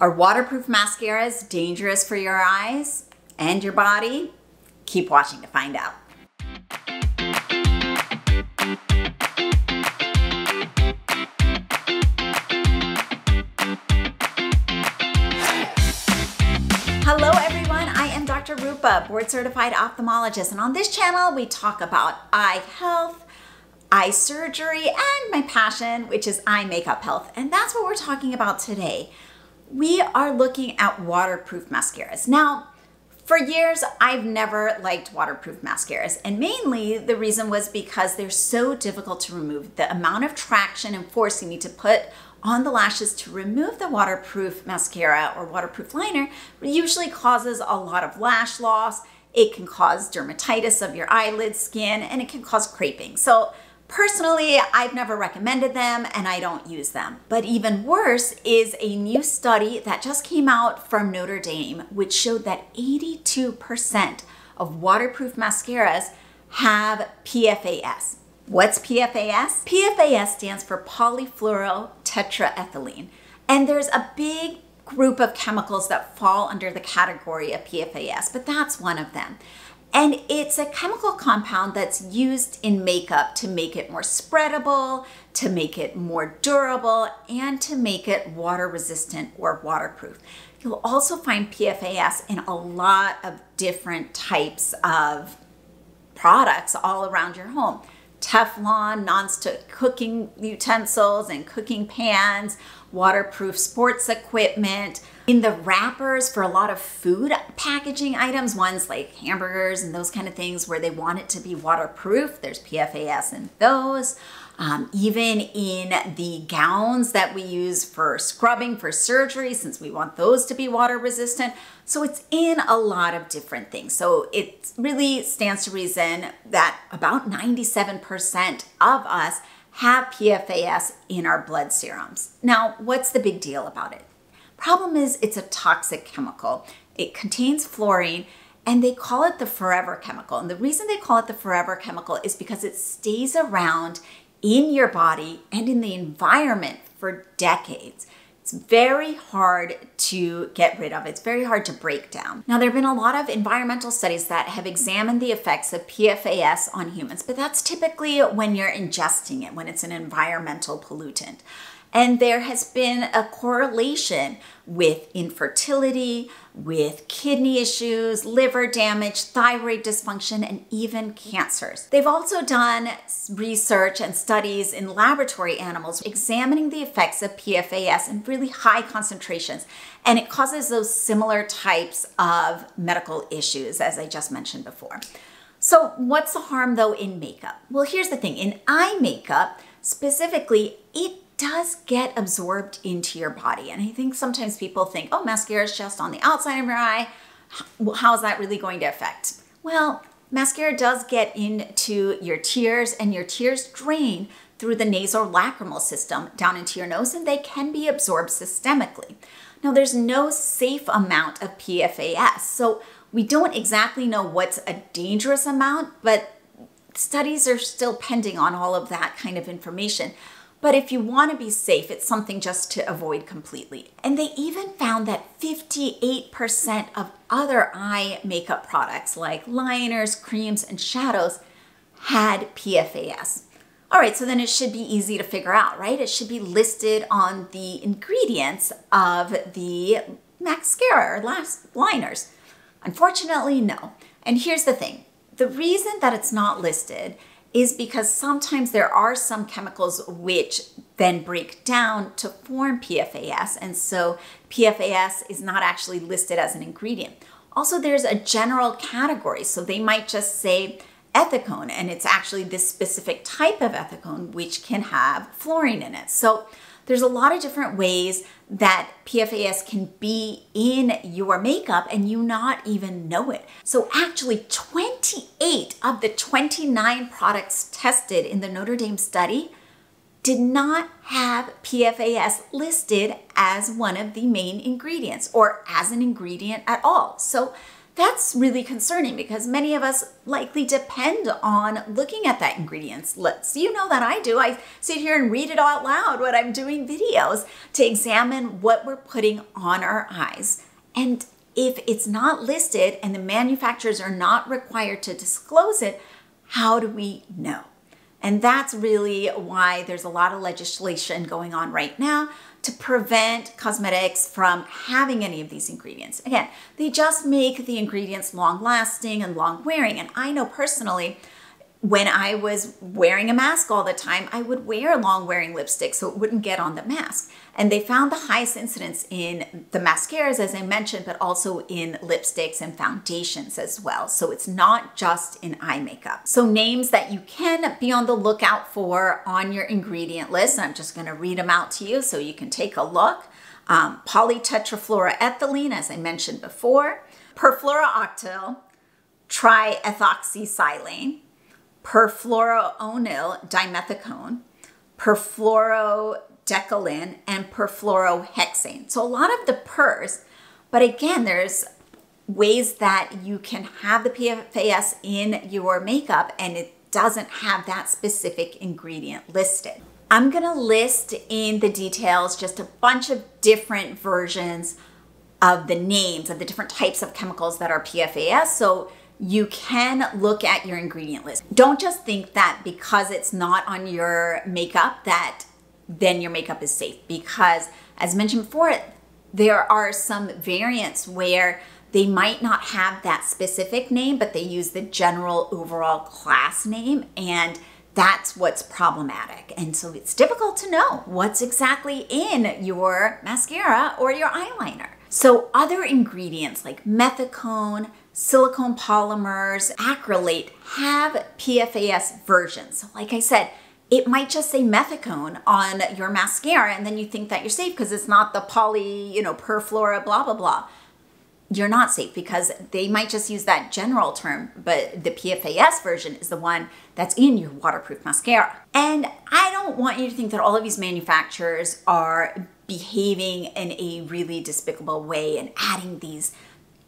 Are waterproof mascaras dangerous for your eyes and your body? Keep watching to find out. Hello everyone, I am Dr. Rupa, board certified ophthalmologist, and on this channel we talk about eye health, eye surgery, and my passion, which is eye makeup health. And that's what we're talking about today we are looking at waterproof mascaras. Now, for years, I've never liked waterproof mascaras, and mainly the reason was because they're so difficult to remove. The amount of traction and force you need to put on the lashes to remove the waterproof mascara or waterproof liner usually causes a lot of lash loss. It can cause dermatitis of your eyelid skin, and it can cause creping. So Personally, I've never recommended them and I don't use them. But even worse is a new study that just came out from Notre Dame, which showed that 82% of waterproof mascaras have PFAS. What's PFAS? PFAS stands for polyfluorotetraethylene. And there's a big group of chemicals that fall under the category of PFAS, but that's one of them. And it's a chemical compound that's used in makeup to make it more spreadable, to make it more durable, and to make it water resistant or waterproof. You'll also find PFAS in a lot of different types of products all around your home. Teflon, non-stick cooking utensils and cooking pans, waterproof sports equipment. In the wrappers for a lot of food packaging items, ones like hamburgers and those kind of things where they want it to be waterproof, there's PFAS in those. Um, even in the gowns that we use for scrubbing for surgery, since we want those to be water resistant. So it's in a lot of different things. So it really stands to reason that about 97% of us have PFAS in our blood serums. Now, what's the big deal about it? Problem is, it's a toxic chemical. It contains fluorine and they call it the forever chemical. And the reason they call it the forever chemical is because it stays around in your body and in the environment for decades. It's very hard to get rid of. It's very hard to break down. Now, there have been a lot of environmental studies that have examined the effects of PFAS on humans, but that's typically when you're ingesting it, when it's an environmental pollutant. And there has been a correlation with infertility, with kidney issues, liver damage, thyroid dysfunction, and even cancers. They've also done research and studies in laboratory animals examining the effects of PFAS in really high concentrations. And it causes those similar types of medical issues, as I just mentioned before. So, what's the harm though in makeup? Well, here's the thing in eye makeup, specifically, it does get absorbed into your body. And I think sometimes people think, oh, mascara is just on the outside of your eye. How is that really going to affect? Well, mascara does get into your tears and your tears drain through the nasal nasolacrimal system down into your nose and they can be absorbed systemically. Now, there's no safe amount of PFAS, so we don't exactly know what's a dangerous amount, but studies are still pending on all of that kind of information. But if you want to be safe, it's something just to avoid completely. And they even found that 58% of other eye makeup products like liners, creams, and shadows had PFAS. All right, so then it should be easy to figure out, right? It should be listed on the ingredients of the mascara or last liners. Unfortunately, no. And here's the thing. The reason that it's not listed is because sometimes there are some chemicals which then break down to form PFAS, and so PFAS is not actually listed as an ingredient. Also, there's a general category, so they might just say methicone, and it's actually this specific type of methicone which can have fluorine in it. So there's a lot of different ways that PFAS can be in your makeup and you not even know it. So actually 28 of the 29 products tested in the Notre Dame study did not have PFAS listed as one of the main ingredients or as an ingredient at all. So that's really concerning because many of us likely depend on looking at that ingredients list. You know that I do. I sit here and read it out loud when I'm doing videos to examine what we're putting on our eyes. And if it's not listed and the manufacturers are not required to disclose it, how do we know? And that's really why there's a lot of legislation going on right now to prevent cosmetics from having any of these ingredients. Again, they just make the ingredients long lasting and long wearing. And I know personally, when I was wearing a mask all the time, I would wear long wearing lipstick so it wouldn't get on the mask. And they found the highest incidence in the mascaras, as I mentioned, but also in lipsticks and foundations as well. So it's not just in eye makeup. So names that you can be on the lookout for on your ingredient list. I'm just gonna read them out to you so you can take a look. Um, polytetrafluoroethylene, as I mentioned before, perfluorooctyl, triethoxysilane, perfluorononyl dimethicone, perfluorodecalin, and perfluorohexane. So a lot of the pers, but again, there's ways that you can have the PFAS in your makeup and it doesn't have that specific ingredient listed. I'm gonna list in the details just a bunch of different versions of the names of the different types of chemicals that are PFAS. So you can look at your ingredient list. Don't just think that because it's not on your makeup that then your makeup is safe because as mentioned before, there are some variants where they might not have that specific name, but they use the general overall class name and that's what's problematic. And so it's difficult to know what's exactly in your mascara or your eyeliner. So other ingredients like methicone, silicone polymers, acrylate have PFAS versions. Like I said, it might just say methicone on your mascara and then you think that you're safe because it's not the poly, you know, perfluora, blah, blah, blah. You're not safe because they might just use that general term, but the PFAS version is the one that's in your waterproof mascara. And I don't want you to think that all of these manufacturers are behaving in a really despicable way and adding these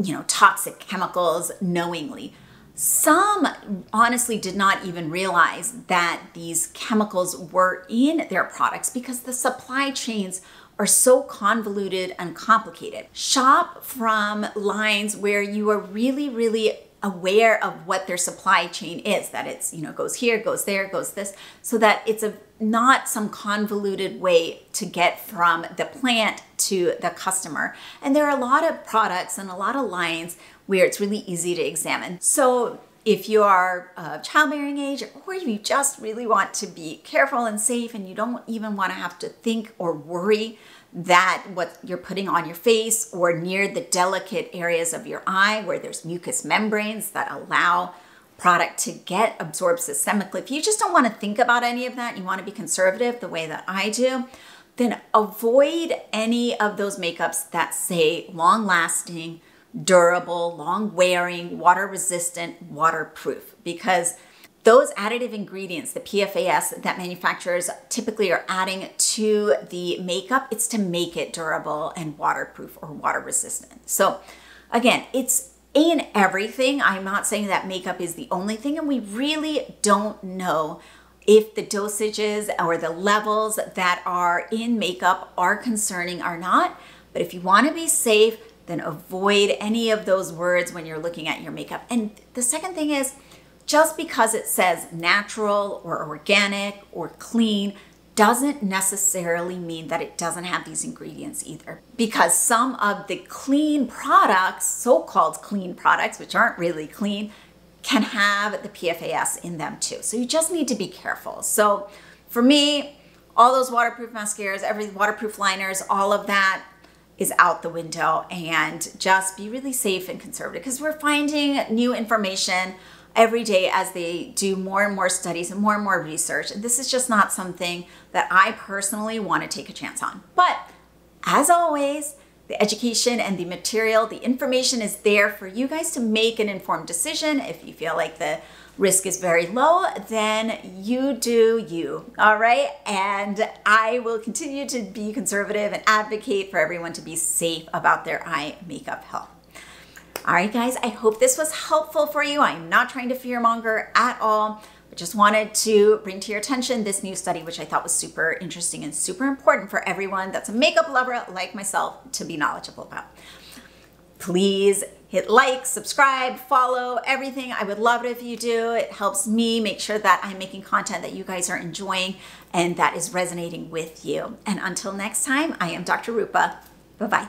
you know, toxic chemicals knowingly. Some honestly did not even realize that these chemicals were in their products because the supply chains are so convoluted and complicated. Shop from lines where you are really, really aware of what their supply chain is, that it's, you know, goes here, goes there, goes this, so that it's a not some convoluted way to get from the plant to the customer. And there are a lot of products and a lot of lines where it's really easy to examine. So if you are of childbearing age or you just really want to be careful and safe and you don't even want to have to think or worry that what you're putting on your face or near the delicate areas of your eye where there's mucous membranes that allow product to get absorbed systemically. If you just don't want to think about any of that, you want to be conservative the way that I do, then avoid any of those makeups that say long lasting, durable, long wearing, water resistant, waterproof, because those additive ingredients, the PFAS that manufacturers typically are adding to the makeup, it's to make it durable and waterproof or water resistant. So again, it's in everything. I'm not saying that makeup is the only thing, and we really don't know if the dosages or the levels that are in makeup are concerning or not. But if you want to be safe, then avoid any of those words when you're looking at your makeup. And the second thing is just because it says natural or organic or clean doesn't necessarily mean that it doesn't have these ingredients either. Because some of the clean products, so called clean products, which aren't really clean, can have the PFAS in them too. So you just need to be careful. So for me, all those waterproof mascaras, every waterproof liners, all of that is out the window and just be really safe and conservative because we're finding new information every day as they do more and more studies and more and more research. And this is just not something that I personally want to take a chance on. But as always, the education and the material, the information is there for you guys to make an informed decision. If you feel like the risk is very low, then you do you, all right? And I will continue to be conservative and advocate for everyone to be safe about their eye makeup health. All right, guys, I hope this was helpful for you. I'm not trying to fearmonger at all. I just wanted to bring to your attention this new study, which I thought was super interesting and super important for everyone that's a makeup lover like myself to be knowledgeable about. Please hit like, subscribe, follow, everything. I would love it if you do. It helps me make sure that I'm making content that you guys are enjoying and that is resonating with you. And until next time, I am Dr. Rupa. Bye bye.